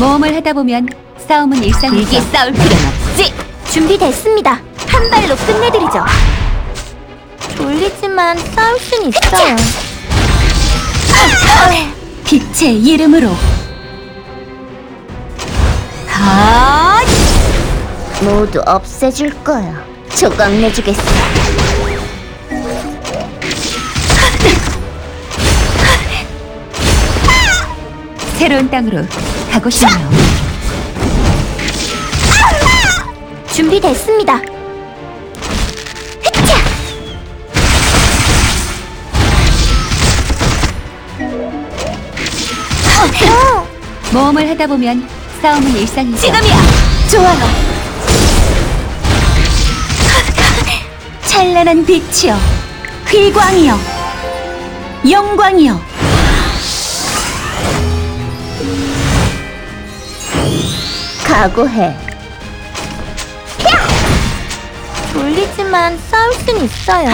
모험을 하다 보면 싸움은 일상이죠. 길게 싸울 필요는 없지. 준비됐습니다. 한 발로 끝내드리죠. 졸리지만 싸울 순 있어요. 빛의 이름으로 아! 모두 없애줄 거야. 조각 내주겠어. 새로운 땅으로 가고 싶네요. 준비됐습니다. 흐차! 어, 모험을 하다 보면 싸움은 일상이죠. 지금이야. 좋아요. 찬란한 빛이여, 휘광이여, 영광이여. 각오해. 졸리지만 싸울 순 있어요.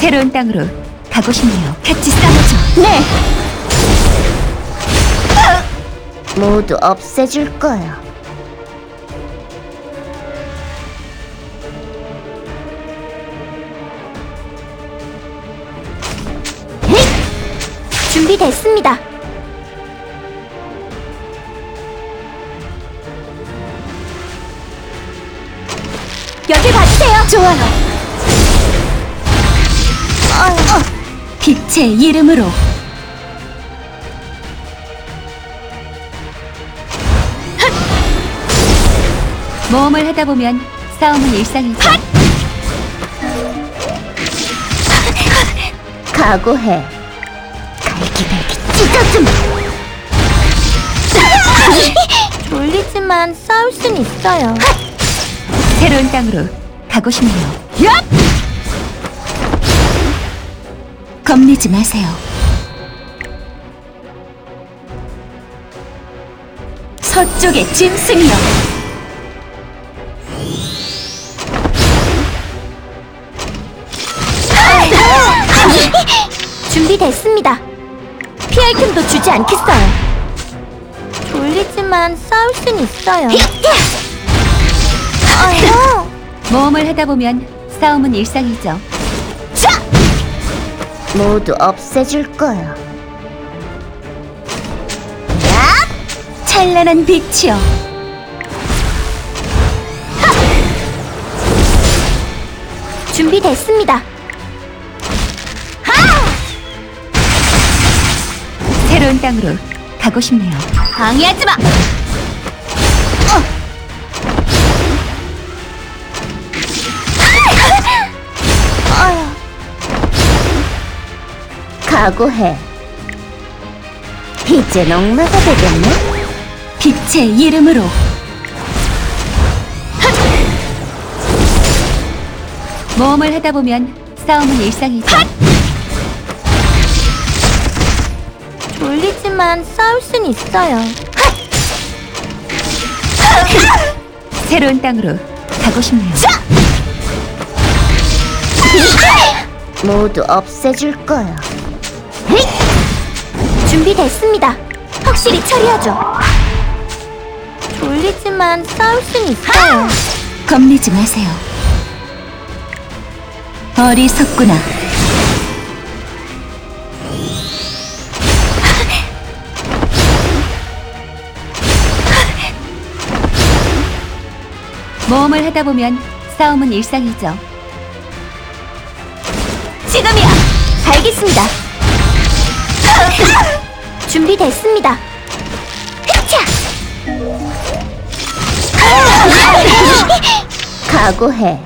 새로운 땅으로 가고 싶네요. 같이 싸우죠. 네. 모두 없애줄 거야. 준비됐습니다. 좋아요. 어, 빛의 이름으로 모험을 하다 보면 싸움은 일상이죠. 각오해. 갈기갈기 찢어줌. 졸리지만 싸울 순 있어요. 새로운 땅으로 가고 싶네요. 겁내지 마세요. 서쪽의 짐승이여. 준비됐습니다. 피할 틈도 주지 않겠어요. 졸리지만 싸울 순 있어요. 어휴. 모험을 하다 보면 싸움은 일상이죠. 자! 모두 없애줄 거야. 찬란한 빛이여. 준비됐습니다. 새로운 땅으로 가고 싶네요. 방해하지 마. 각오해. 이제 농마가 되겠네. 빛의 이름으로 모험을 하다 보면 싸움은 일상이죠. 졸리지만 싸울 순 있어요. 새로운 땅으로 가고 싶네요. 모두 없애줄 거야. 준비됐습니다. 확실히 처리하죠. 졸리지만 싸울 순 있어요. 겁내지 마세요. 어리석구나. 모험을 하다 보면 싸움은 일상이죠. 지금이야. 알겠습니다. 준비됐습니다. 흐차! 각오해.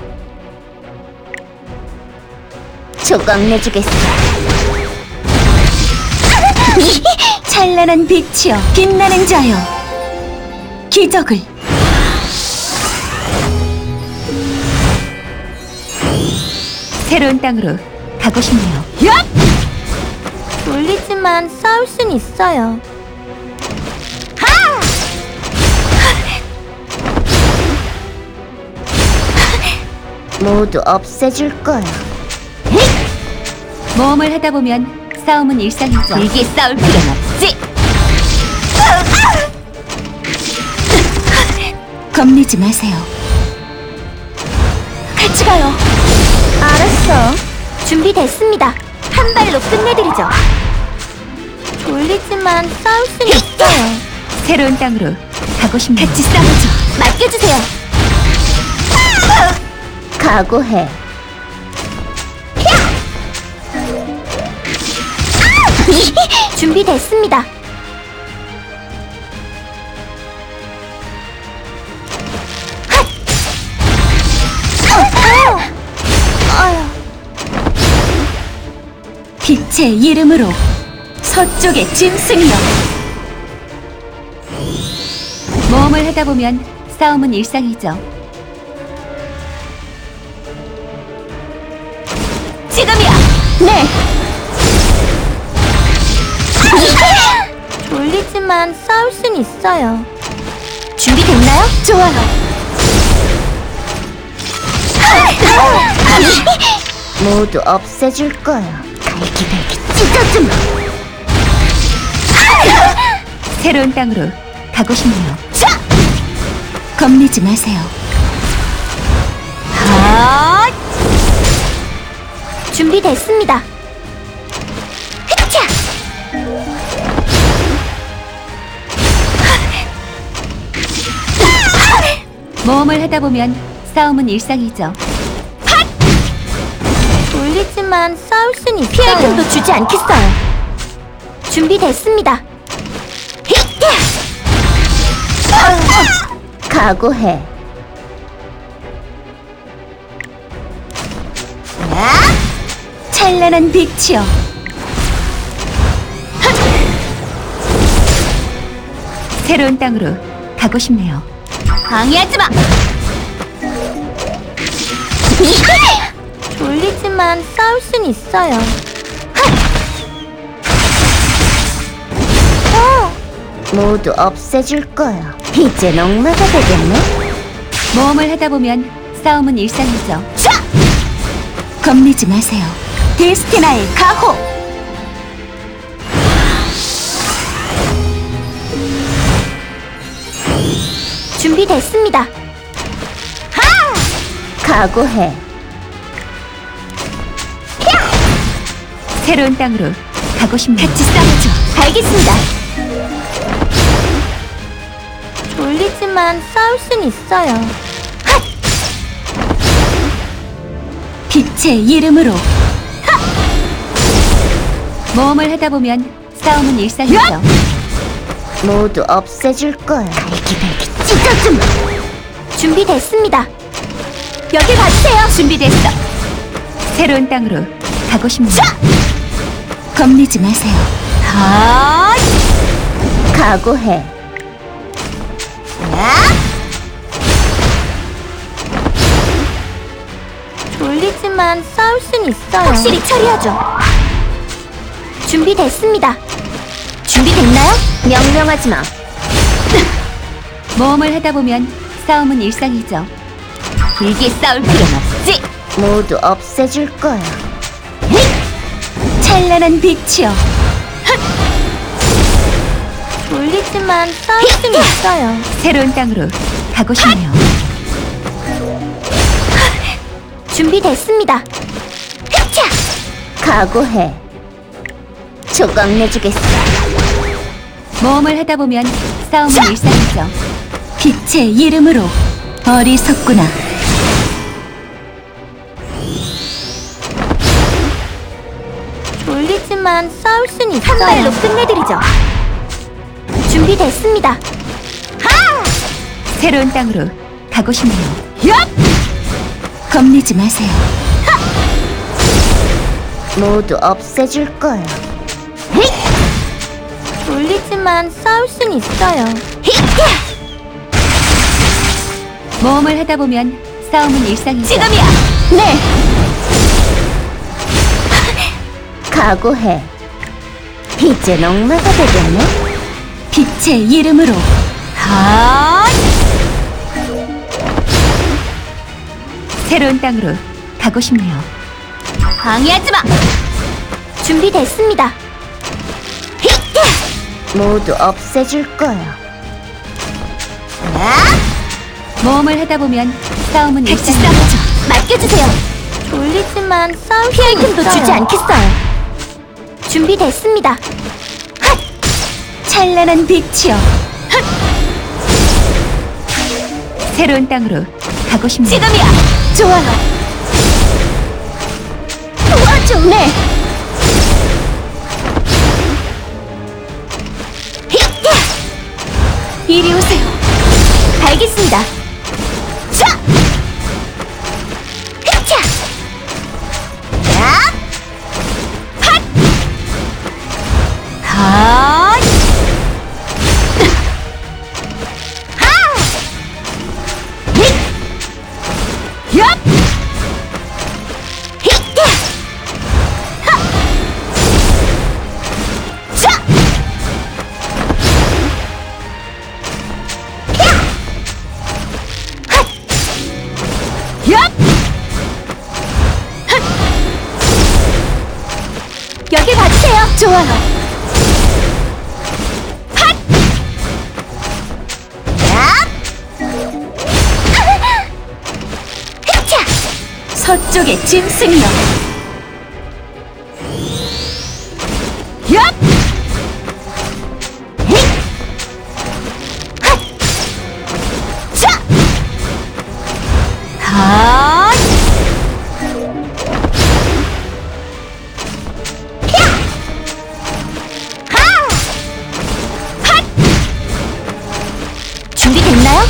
조각 내주겠어. 찬란한 빛이여 빛나는 자여 기적을 새로운 땅으로 가고 싶네요. 졸리지만 싸울 순 있어요. 모두 없애줄 거야. 모험을 하다 보면 싸움은 일상이죠. 길게 싸울 필요는 없지. 겁내지 마세요. 같이 가요. 알았어. 준비됐습니다. 한 발로 끝내드리죠. 졸리지만 싸울 순 있어요. 새로운 땅으로 가고 싶네요. 같이 싸우죠. 맡겨주세요. 각오해. 준비됐습니다. 빛의 이름으로 서쪽의 짐승이여. 모험을 하다 보면 싸움은 일상이죠. 지금이야. 네. 졸리지만 싸울 순 있어요. 준비됐나요? 좋아요. 모두 없애줄 거야. 갈기갈기 찢어좀. 새로운 땅으로 가고 싶네요. 자! 겁내지 마세요. 아! 준비됐습니다. 흐차! 모험을 하다 보면 싸움은 일상이죠. 졸리지만 싸울 순 있어요. 피할 틈도 주지 않겠어요. 준비됐습니다. 각오해. 찬란한 빛이여. 새로운 땅으로 가고 싶네요. 방해하지 마. 졸리지만 싸울 순 있어요. 모두 없애줄 거야. 이제 농마가 되겠네. 모험을 하다 보면 싸움은 일상이죠. 자! 겁내지 마세요. 데스티나의 가호! 준비됐습니다. 하! 각오해. 새로운 땅으로 가고 싶네요. 같이 싸우죠. 알겠습니다. 졸리지만 싸울 순 있어요. 빛의 이름으로. 모험을 하다 보면 싸움은 일상이죠. 모두 없애줄 거야. 갈기갈기 찢어 좀. 준비됐습니다. 여기 봐주세요. 준비됐어. 새로운 땅으로 가고 싶네요. 자! 겁내지 마세요. 아! 각오해. 졸리지만 싸울 순 있어요. 확실히 처리하죠. 준비됐습니다. 준비됐나요? 명령하지 마. 모험을 하다 보면 싸움은 일상이죠. 길게 싸울 필요는 없지. 모두 없애줄 거야. 찬란한 빛이여. 졸리지만 싸울 순 있어요. 새로운 땅으로 가고 싶네요. 준비됐습니다. 흐차! 각오해. 조각 내주겠어. 모험을 하다 보면 싸움은 일상이죠. 빛의 이름으로 어리석구나. 졸리지만 싸울 순 있어요. 한 발로 끝내드리죠. 준비됐습니다. 새로운 땅으로 가고 싶네요. 야! 겁내지 마세요. 모두 없애줄 거야. 졸리지만 싸울 순 있어요. 모험을 하다 보면 싸움은 일상이죠. 지금이야. 네. 각오해. 이제 농마가 되겠네. 빛의 이름으로 아! 새로운 땅으로 가고 싶네요. 방해하지 마. 준비됐습니다. 히트! 모두 없애줄 거야. 모험을 하다 보면 싸움은 같이. 싸우죠. 맡겨주세요. 졸리지만 싸울 피할 틈도 주지 않겠어요. 준비됐습니다. 찬란한 빛이여. 새로운 땅으로 가고 싶네요. 지금이야. 좋아요. 도와줘. 네. 이리 오세요. 알겠습니다. 자! 좋아요. 핫! 얍! 흐차! 서쪽의 짐승이여.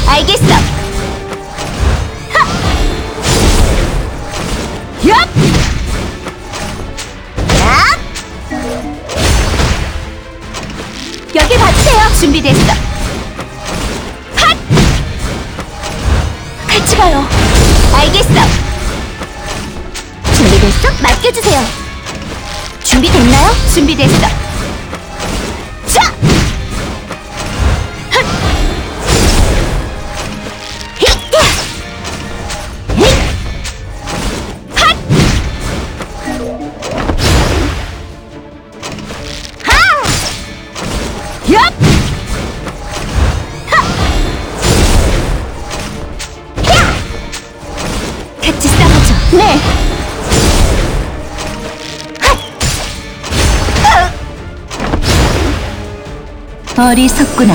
알겠어. 여기 봐주세요. 준비됐어. 핫! 같이 가요. 알겠어. 준비됐어? 맡겨주세요. 준비됐나요? 준비됐어. 어리석구나.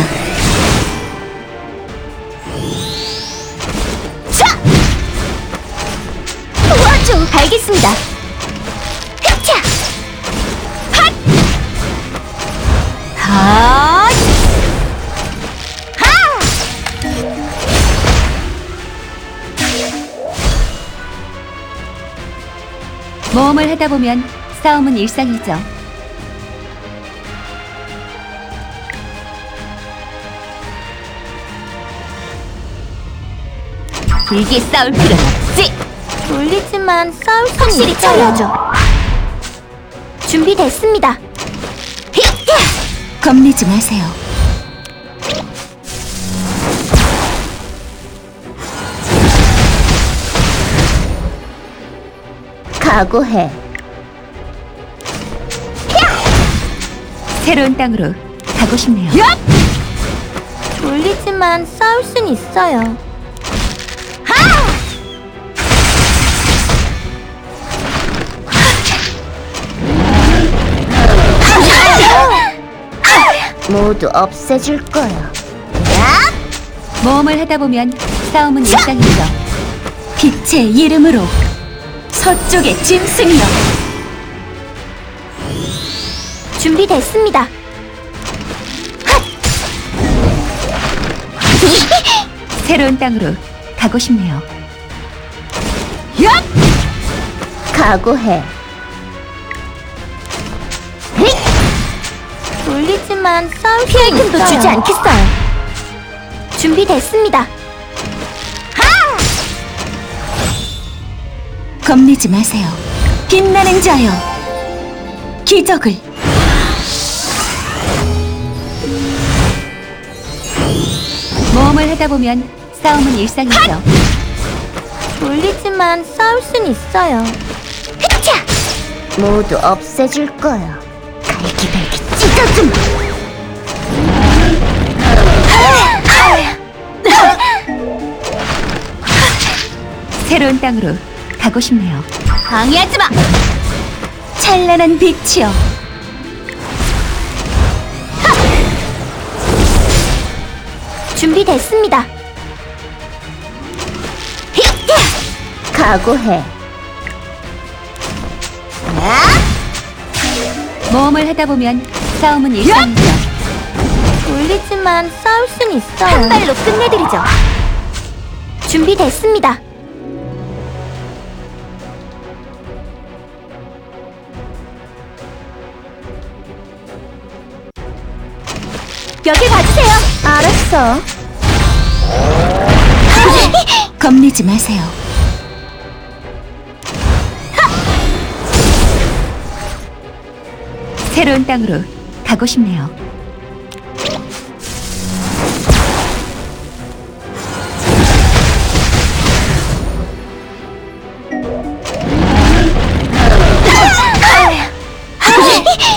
자! 도와줘! 알겠습니다. 흐차! 핫! 핫! 하! 모험을 하다 보면 싸움은 일상이죠. 길게 싸울 필요는 없지! 졸리지만 싸울 수 확실히 차려줘. 준비됐습니다. 겁내지 마세요. 각오해. 새로운 땅으로 가고 싶네요. 얍! 졸리지만 싸울 순 있어요. 모두 없애줄 거야. 야! 모험을 하다 보면 싸움은 일상이죠. 빛의 이름으로 서쪽의 짐승이여. 준비됐습니다. 핫! 새로운 땅으로 가고 싶네요. 얍! 각오해. 힛! 졸리지만 싸울 피할 틈도 주지 않겠어요. 준비됐습니다. 하! 겁내지 마세요. 빛나는 자여. 기적을. 모험을 하다 보면 싸움은 일상이죠. 졸리지만 싸울 순 있어요. 모두 없애줄 거야. 갈기갈기 새로운 땅으로 가고 싶네요. 방해하지 마. 찬란한 빛이여. 준비됐습니다. 각오해. 모험을 하다 보면 싸움은 일상이죠. 졸리지만 싸울 순 있어요. 한 발로 끝내드리죠. 준비됐습니다. 여기 봐주세요. 알았어. 겁내지 마세요. 새로운 땅으로 가고 싶네요.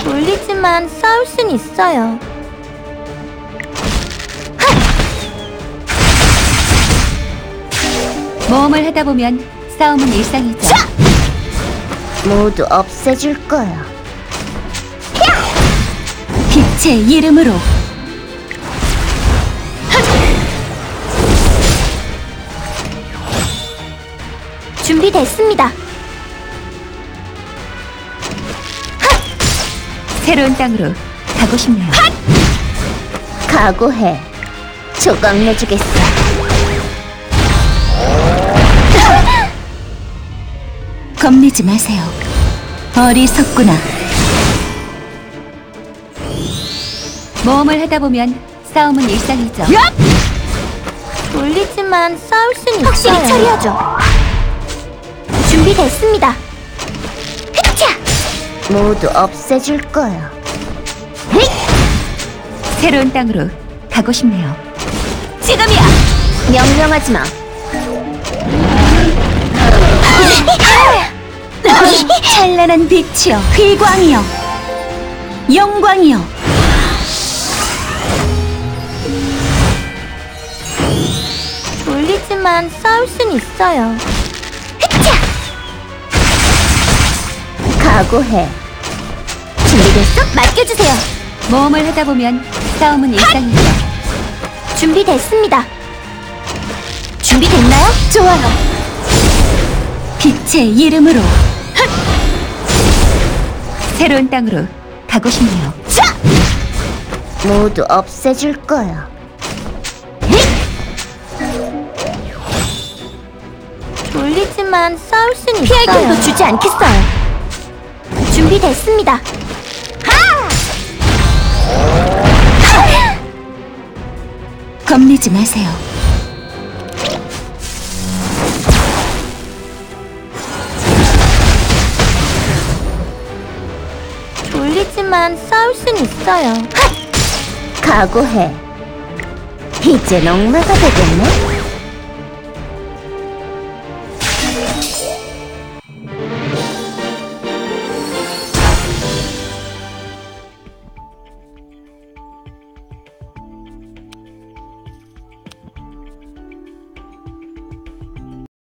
졸리지만 싸울 순 있어요. 모험을 하다 보면 싸움은 일상이죠. 모두 없애줄 거야. 빛의 이름으로 준비됐습니다. 새로운 땅으로 가고 싶네요. 각오해. 조각 내주겠어. 겁내지 마세요. 어리석구나. 모험을 하다 보면 싸움은 일상이죠. 졸리지만 싸울 순 있어요. 확실히 처리하죠. 준비됐습니다. 흐차! 모두 없애줄 거야. 새로운 땅으로 가고 싶네요. 지금이야! 명령하지 마. 찬란한 빛이여, 휘광이여, 영광이여. 졸리지만 싸울 순 있어요. 흐차! 각오해. 준비됐어? 맡겨주세요. 모험을 하다 보면 싸움은 일상이죠. 준비됐습니다. 준비됐나요? 좋아요. 빛의 이름으로 새로운 땅으로 가고 싶네요. 자! 모두 없애줄 거야. 졸리지만 싸울 순 있어요. 피할 틈도 주지 않겠어요. 준비됐습니다. 겁내지 마세요. 졸리지만 싸울 순 있어요. 각오해. 이제 엉마가 되겠네.